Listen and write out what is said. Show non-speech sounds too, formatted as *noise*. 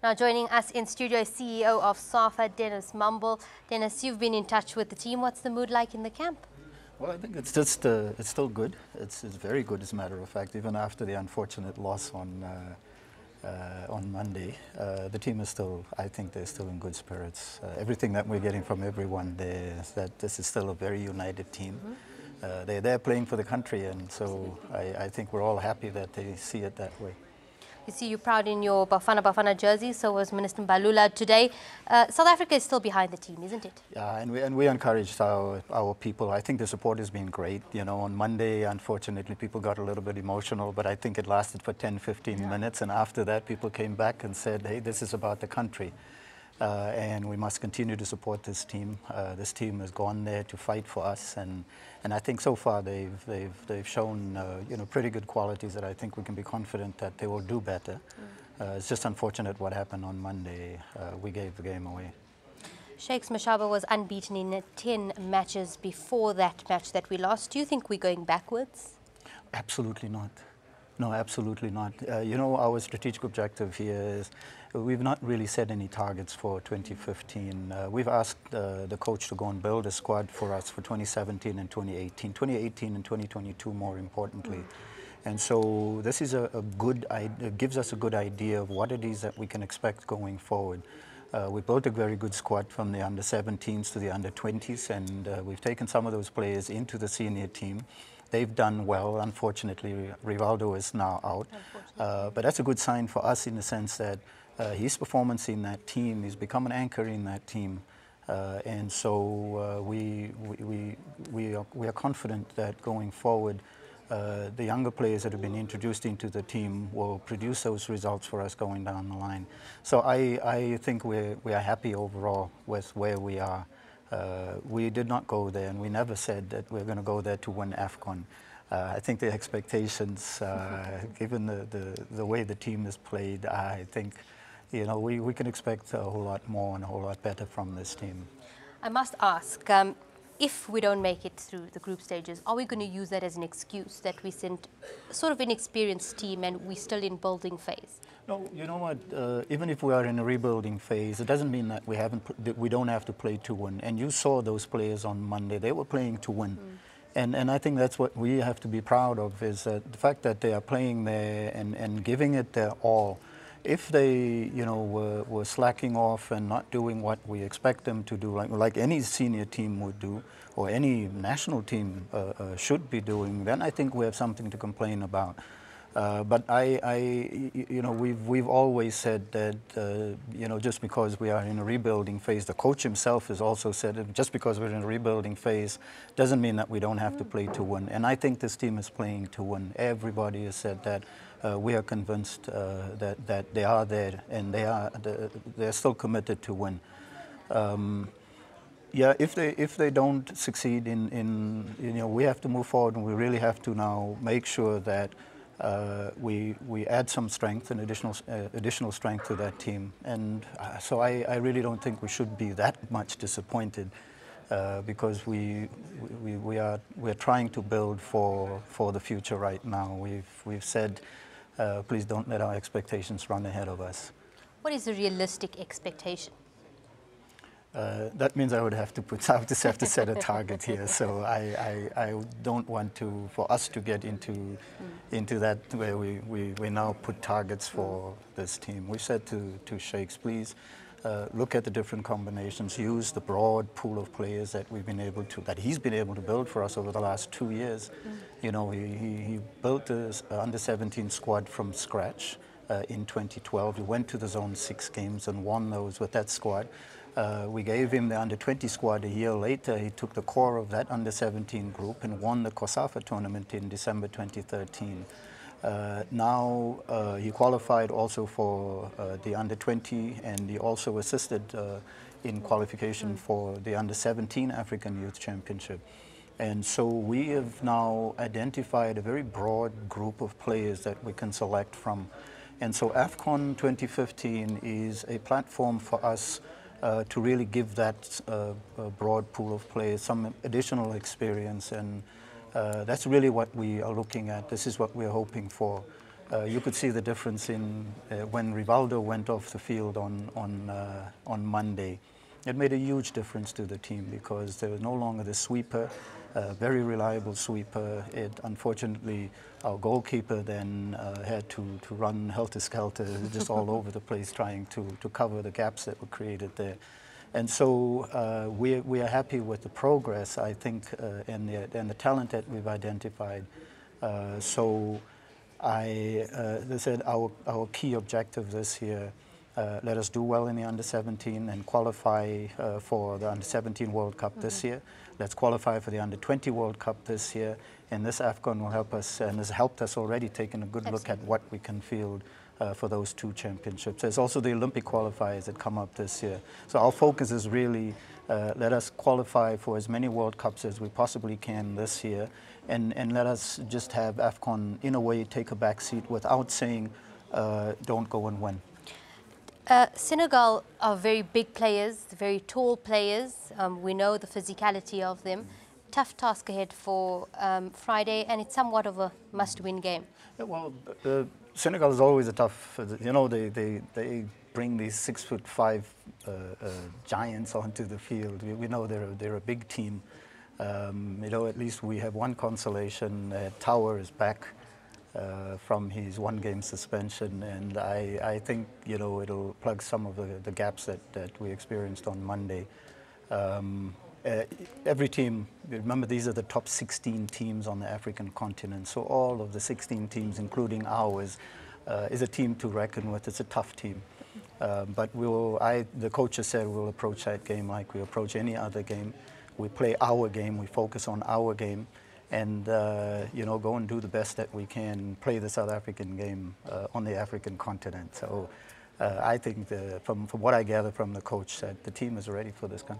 Now joining us in studio is CEO of SAFA, Dennis Mumble. Dennis, you've been in touch with the team. What's the mood like in the camp? Well, I think it's just uh, it's still good. It's, it's very good, as a matter of fact. Even after the unfortunate loss on uh, uh, on Monday, uh, the team is still. I think they're still in good spirits. Uh, everything that we're getting from everyone there is that this is still a very united team. Mm -hmm. they're there playing for the country, and so I, I think we're all happy that they see it that way. We see you proud in your Bafana Bafana jersey, so was Minister Mbalula today. Uh, South Africa is still behind the team, isn't it? Yeah, and we, and we encouraged our, our people. I think the support has been great. You know, on Monday, unfortunately, people got a little bit emotional, but I think it lasted for 10, 15 yeah. minutes. And after that, people came back and said, hey, this is about the country. Uh, and we must continue to support this team. Uh, this team has gone there to fight for us, and, and I think so far they've, they've, they've shown uh, you know, pretty good qualities that I think we can be confident that they will do better. Mm. it's just unfortunate what happened on Monday. Uh, we gave the game away. Shakes Mashaba was unbeaten in 10 matches before that match that we lost. Do you think we're going backwards? Absolutely not. No, absolutely not. Uh, you know, our strategic objective here is we've not really set any targets for 2015. Uh, we've asked uh, the coach to go and build a squad for us for 2017 and 2018, 2018 and 2022 more importantly. And so this is a, a good, it gives us a good idea of what it is that we can expect going forward. Uh, we built a very good squad from the under 17s to the under 20s, and uh, we've taken some of those players into the senior team. They've done well. Unfortunately, Rivaldo is now out. Uh, but that's a good sign for us in the sense that uh, his performance in that team, he's become an anchor in that team. Uh, and so uh, we, we, we, are, we are confident that going forward, uh, the younger players that have been introduced into the team will produce those results for us going down the line. So I, I think we're, we are happy overall with where we are. Uh, we did not go there, and we never said that we're going to go there to win AFCON. Uh, I think the expectations, uh, given the, the, the, way the team is played, I think, you know, we, we can expect a whole lot more and a whole lot better from this team. I must ask, um, if we don't make it through the group stages, are we going to use that as an excuse that we sent sort of inexperienced team and we're still in building phase? No, you know what? Uh, even if we are in a rebuilding phase, it doesn't mean that we haven't that we don't have to play to win. And you saw those players on Monday; they were playing to win. Mm. And, and I think that's what we have to be proud of is the fact that they are playing there and, and giving it their all if they, you know, were, were, slacking off and not doing what we expect them to do, like, like any senior team would do, or any national team uh, uh, should be doing, then I think we have something to complain about. Uh, but I, I, you know, we've, we've always said that, uh, you know, just because we are in a rebuilding phase, the coach himself has also said that just because we're in a rebuilding phase doesn't mean that we don't have to play to win. And I think this team is playing to win. Everybody has said that. Uh, we are convinced uh, that, that they are there and they are, they're still committed to win. Um, yeah, if they if they don't succeed in, in you know we have to move forward and we really have to now make sure that uh, we, we add some strength and additional, uh, additional strength to that team. And uh, so I, I really don't think we should be that much disappointed uh, because we, we, we, are, we're trying to build for, for the future right now. We've, we've said, uh, please don't let our expectations run ahead of us. What is a realistic expectation? Uh, that means I would have to put, *laughs* I just have to set a target here. So I, I, I, don't want to, for us to get into, mm. into that where we, we, we now put targets for this team. We said to, to Shakes, please uh, look at the different combinations, use the broad pool of players that we've been able to, that he's been able to build for us over the last two years. Mm. You know, he, he, he built the under 17 squad from scratch. Uh, in 2012, he went to the Zone 6 games and won those with that squad. Uh, we gave him the under-20 squad a year later. He took the core of that under-17 group and won the COSAFA tournament in December 2013. Uh, now uh, he qualified also for uh, the under-20 and he also assisted uh, in qualification for the under-17 African Youth Championship. And so we have now identified a very broad group of players that we can select from. And so AFCON 2015 is a platform for us uh, to really give that uh, broad pool of players some additional experience. And uh, that's really what we are looking at. This is what we're hoping for. uh, you could see the difference in uh, when Rivaldo went off the field on, on, on Monday. It made a huge difference to the team because there was no longer the sweeper, uh, very reliable sweeper. It, unfortunately, our goalkeeper then uh, had to, to run helter-skelter, *laughs* just all over the place trying to, to cover the gaps that were created there. And so uh, we, we are happy with the progress, I think, uh, and, the, and the talent that we've identified. Uh, so I, uh, they said our, our key objective this year, uh, let us do well in the under 17 and qualify uh, for the under 17 World Cup mm -hmm. this mm-hmm. year. Let's qualify for the under 20 World Cup this year. And this AFCON will help us and has helped us already taking a good Absolutely. look at what we can field uh, for those two championships. There's also the Olympic qualifiers that come up this year. So our focus is really uh, let us qualify for as many World Cups as we possibly can this year, and, and let us just have AFCON, in a way, take a back seat without saying, uh, don't go and win. Uh, Senegal are very big players, very tall players. Um, we know the physicality of them. Tough task ahead for um, Friday, and it's somewhat of a must-win game. Yeah, well, uh, Senegal is always a tough. You know, they they they bring these six foot five uh, uh, giants onto the field. We, we, know they're, they're a big team. Um, you know, at least we have one consolation. Uh, Tower is back uh, from his one-game suspension, and I, I think you know it'll plug some of the, the gaps that, that we experienced on Monday. Um, uh, every team, remember these are the top 16 teams on the African continent, so all of the 16 teams, including ours, uh, is a team to reckon with. It's a tough team. Uh, but we will, I, the coaches said we'll approach that game like we approach any other game. We play our game, we focus on our game, and uh, you know, go and do the best that we can, play the South African game uh, on the African continent. So uh, I think the, from, from what I gather from the coach, that the team is ready for this game.